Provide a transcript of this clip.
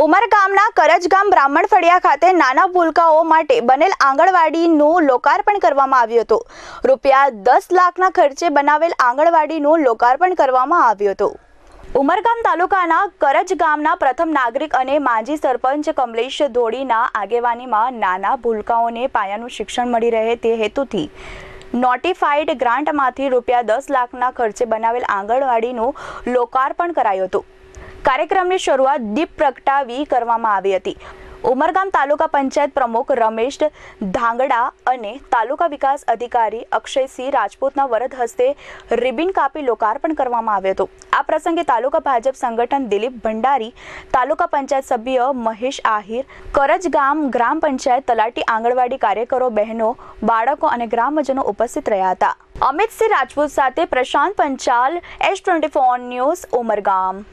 ઉમરગામના કરજગામ બ્રાહ્મણ ફળિયા ખાતે નાના ભૂલકાઓ માટે બનેલ આંગણવાડીનું લોકાર્પણ કરવામાં આવ્યું હતું. રૂપિયા દસ લાખના ખર્ચે બનાવેલ આંગણવાડીનું લોકાર્પણ કરવામાં આવ્યું હતું. ઉમરગામ તાલુકાના કરજ ગામના પ્રથમ નાગરિક અને માજી સરપંચ કમલેશ ધોળીના આગેવાનીમાં નાના ભૂલકાઓને પાયાનું શિક્ષણ મળી રહે તે હેતુથી નોટિફાઈડ ગ્રાન્ટમાંથી રૂપિયા દસ લાખના ખર્ચે બનાવેલ આંગણવાડીનું લોકાર્પણ કરાયું હતું. કાર્યક્રમની શરૂઆત દીપ પ્રગટાવી કરવામાં આવી હતી. ઉમરગામ તાલુકા પંચાયત પ્રમુખ રમેશ ધાંગડા અને તાલુકા વિકાસ અધિકારી અક્ષયસિંહ રાજપૂતના વરદ હસ્તે રિબિન કાપી લોકાર્પણ કરવામાં આવ્યું હતું. આ પ્રસંગે તાલુકા ભાજપ સંગઠન દિલીપ ભંડારી, તાલુકા પંચાયત સભ્ય મહેશ આહિર, કરજ ગામ ગ્રામ પંચાયત તલાટી આંગણવાડી કાર્યકરો, બહેનો, બાળકો અને ગ્રામજનો ઉપસ્થિત રહ્યા હતા. અમિતસિંહ રાજપૂત સાથે Prashant Panchal, S twenty four news, Umargam.